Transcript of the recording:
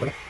What?